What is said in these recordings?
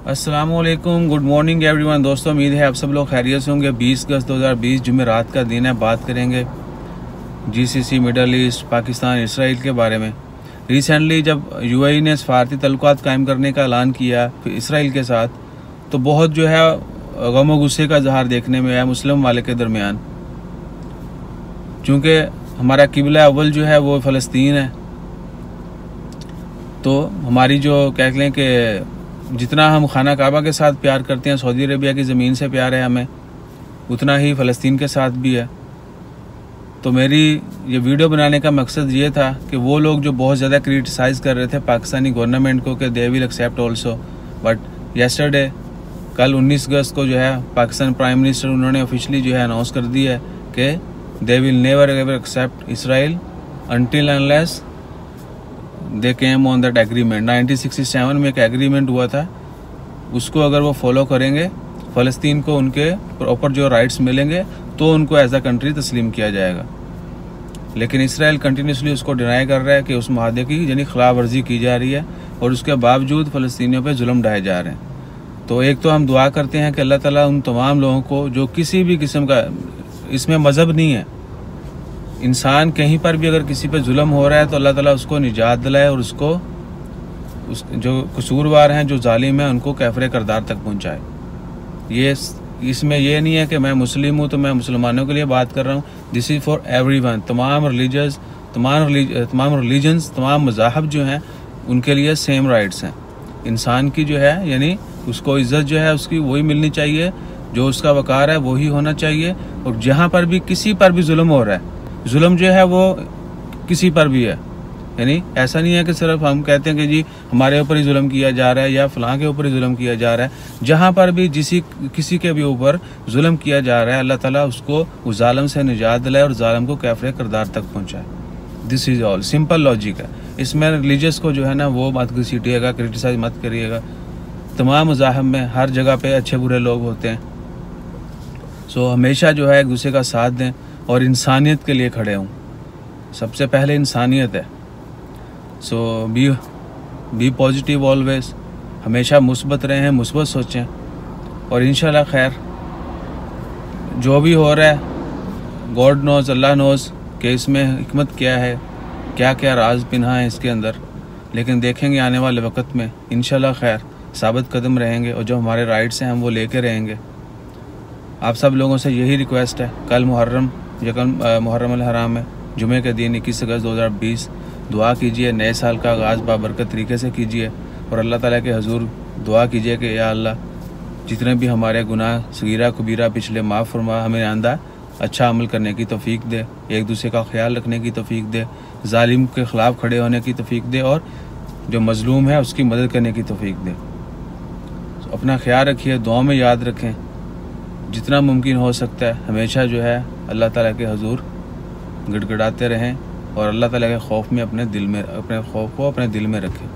वालेकुम good morning everyone दोस्तों, उम्मीद है आप सब लोग खैरियत से होंगे। 20 अगस्त 2020 जुमे रात का दिन है। बात करेंगे GCC middle east Pakistan, Israel के बारे में। रिसेंटली जब यूएई ने सफारती तल्लुकात कायम करने का ऐलान किया इसराइल के साथ तो बहुत जो है, गम गुस्से का जहार देखने में आया मुस्लिम वाले के दरमियान। चूँकि हमारा किबला अव्वल जो है, वो फ़लस्तीन है। तो हमारी जो, कह लें कि जितना हम खाना काबा के साथ प्यार करते हैं, सऊदी अरबिया की ज़मीन से प्यार है हमें, उतना ही फ़लस्तीन के साथ भी है। तो मेरी ये वीडियो बनाने का मकसद ये था कि वो लोग जो बहुत ज़्यादा क्रिटिसाइज़ कर रहे थे पाकिस्तानी गवर्नमेंट को कि they will accept also but yesterday कल 19 अगस्त को जो है, पाकिस्तान प्राइम मिनिस्टर उन्होंने ऑफिशली जो है अनाउंस कर दिया है कि they will never ever accept Israel until unless they came on that agreement 1967 में एक एग्रीमेंट हुआ था। उसको अगर वो फॉलो करेंगे, फ़लस्तीन को उनके प्रॉपर जो राइट्स मिलेंगे तो उनको एज अ कंट्री तस्लीम किया जाएगा। लेकिन इसराइल कंटिन्यूसली उसको डिनाई कर रहा है कि उस माहदे की यानी खिलाफ वर्जी की जा रही है, और उसके बावजूद फ़लस्तियों पर जुल्म ढाए जा रहे हैं। तो एक तो हम दुआ करते हैं कि अल्लाह ताला उन तमाम लोगों को, जो किसी भी किस्म का, इसमें मज़हब नहीं है इंसान कहीं पर भी अगर किसी पर जुल्म हो रहा है तो अल्लाह ताला उसको निजात दिलाए और उसको उस जो कसूरवार हैं, जो जालिम हैं, उनको कैफरे करदार तक पहुँचाए। ये इसमें ये नहीं है कि मैं मुस्लिम हूँ तो मैं मुसलमानों के लिए बात कर रहा हूँ। This is for everyone तमाम रिलीजस तमाम तमाम रिलीजन्स तमाम मजाहब जो हैं, उनके लिए सेम राइट्स हैं। इंसान की जो है, यानी उसको इज़्ज़त जो है, उसकी वही मिलनी चाहिए। जो उसका वकार है, वही होना चाहिए। और जहाँ पर भी, किसी पर भी जुल्म हो रहा है जुल्म जो है वो किसी पर भी है। यानी ऐसा नहीं है कि सिर्फ़ हम कहते हैं कि जी हमारे ऊपर ही जुल्म किया जा रहा है या फलां के ऊपर ही जुल्म किया जा रहा है। जहाँ पर भी जिसी, किसी के भी ऊपर जुल्म किया जा रहा है, अल्लाह ताला उसको उस जालम से निजात दिलाए और जालम को कैफरे करदार तक पहुँचाए। This is all simple logic है। इसमें रिलीजियस को जो है ना, वो मत घसीटिएगा क्रिटिसाइज मत करिएगा। तमाम मजाहब में हर जगह पे अच्छे बुरे लोग होते हैं। सो हमेशा जो है एक दूसरे का साथ दें। और इंसानियत के लिए खड़े हूँ। सबसे पहले इंसानियत है। So be be positive always हमेशा मुस्बत रहें, मुस्बत सोचें। और इन खैर, जो भी हो रहा है गॉड नोज़ अल्लाह नोज़ कि इसमें हमत क्या है क्या क्या राज पिन्हा है इसके अंदर। लेकिन देखेंगे आने वाले वक्त में इन खैर, साबित कदम रहेंगे और जो हमारे राइट्स हैं, हम वो लेके रहेंगे। आप सब लोगों से यही रिक्वेस्ट है, कल मुहर्रम यकम मुहर्रम हराम है। जुमे के दिन इक्कीस अगस्त 2020 दुआ कीजिए, नए साल का आगाज़ बाबरकत तरीके से कीजिए और अल्लाह ताला के हजूर दुआ कीजिए कि या अल्लाह, जितने भी हमारे गुनाह, सगीरा, कबीरा पिछले माफ़ फरमा, हमें आंदा अच्छा अमल करने की तोफ़ीक दे, एक दूसरे का ख्याल रखने की तोफ़ीक दे ालिम के ख़िलाफ़ खड़े होने की तोफ़ीक दे और जो मज़लूम है उसकी मदद करने की तोफ़ीक दे। अपना ख्याल रखिए दुआ में याद रखें। जितना मुमकिन हो सकता है, हमेशा जो है, अल्लाह ताला के हजूर गड़गड़ाते रहें और अल्लाह ताला के खौफ में अपने दिल में, अपने खौफ को अपने दिल में रखें।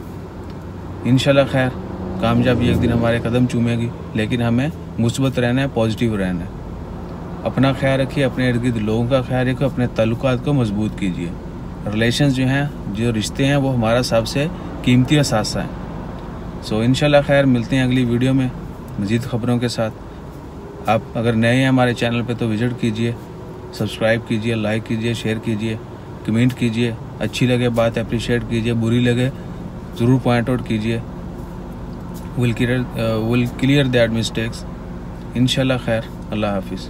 इन खैर, कामयाबी एक दिन हमारे कदम चूमेगी, लेकिन हमें मुस्बत रहना है, पॉजिटिव रहना है। अपना ख्याल रखिए, अपने इर्द गिर्द लोगों का ख्याल रखिए, अपने तल्लुक को मज़बूत कीजिए। रिलेशन जो हैं, जो रिश्ते हैं, वो हमारा सबसे कीमती असासा है। सो इन खैर, मिलते हैं अगली वीडियो में मज़ीद ख़बरों के साथ। आप अगर नए हैं हमारे चैनल पे तो विज़िट कीजिए, सब्सक्राइब कीजिए लाइक कीजिए शेयर कीजिए, कमेंट कीजिए, अच्छी लगे बात अप्रिशिएट कीजिए, बुरी लगे, ज़रूर पॉइंट आउट कीजिए। Will clear will clear that mistakes in खैर, अल्लाह हाफिज़।